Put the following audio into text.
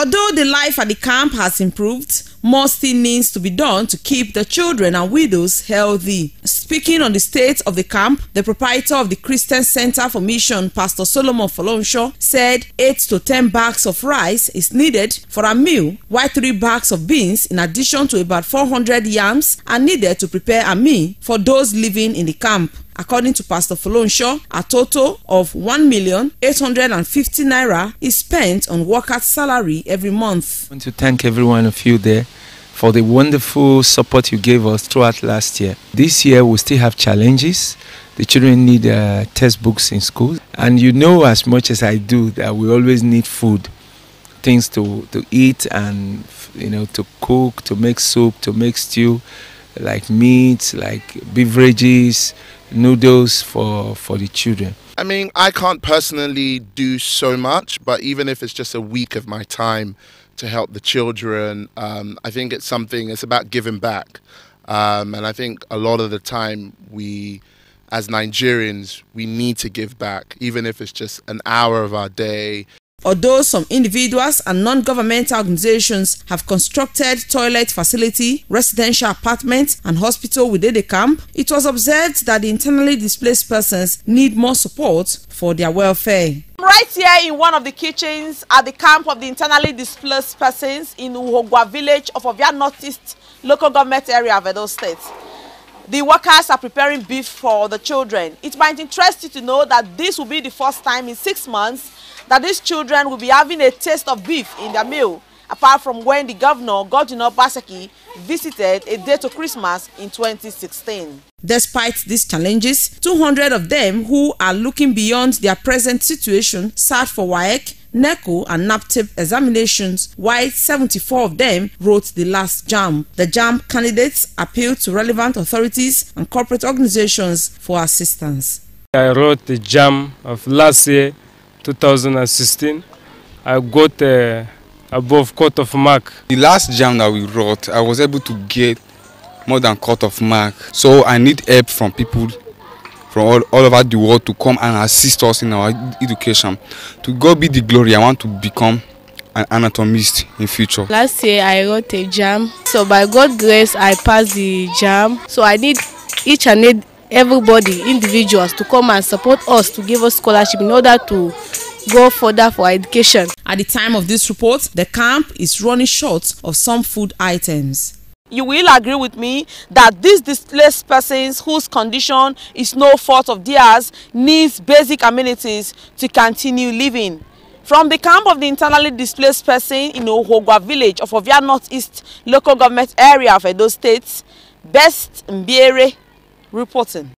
Although the life at the camp has improved, more still needs to be done to keep the children and widows healthy. Speaking on the state of the camp, the proprietor of the Christian Center for Mission, Pastor Solomon Folonsho, said 8 to 10 bags of rice is needed for a meal, while 3 bags of beans, in addition to about 400 yams, are needed to prepare a meal for those living in the camp. According to Pastor Folonsho, a total of 1,850 naira is spent on workers' salary every month. I want to thank every one of you there for the wonderful support you gave us throughout last year. This year we still have challenges. The children need uh, textbooks in school, and you know as much as I do that we always need food, things to, to eat and you know to cook, to make soup, to make stew, like meat, like beverages, noodles for for the children. I mean, I can't personally do so much, but even if it's just a week of my time to help the children, um, I think it's something, it's about giving back. Um, and I think a lot of the time we, as Nigerians, we need to give back, even if it's just an hour of our day, Although some individuals and non-governmental organizations have constructed toilet facility, residential apartments and hospital within the camp, it was observed that the internally displaced persons need more support for their welfare. Right here in one of the kitchens at the camp of the internally displaced persons in Uhogwa village of Ovia Northeast local government area of Edo State. The workers are preparing beef for the children. It might interest you to know that this will be the first time in six months that these children will be having a taste of beef in their meal, apart from when the governor, Godwin Obaseki, visited a day to Christmas in 2016. Despite these challenges, 200 of them who are looking beyond their present situation sat for WAEC, NECO and NABTEB examinations, while 74 of them wrote the last JAMB. The JAMB candidates appealed to relevant authorities and corporate organizations for assistance. I wrote the JAMB of last year 2016. I got uh, above cut of mark. The last JAMB that we wrote, I was able to get more than cut of mark. So I need help from people from all, all over the world to come and assist us in our education. To God be the glory, I want to become an anatomist in future. Last year I wrote a jam. So by God's grace I passed the jam. So I need each and everybody, individuals, to come and support us to give us scholarship in order to go further for education. At the time of this report, the camp is running short of some food items. You will agree with me that these displaced persons whose condition is no fault of theirs needs basic amenities to continue living. From the camp of the internally displaced person in Ohogwa village of Ovia Northeast local government area of Edo State, Best Mbiere reporting.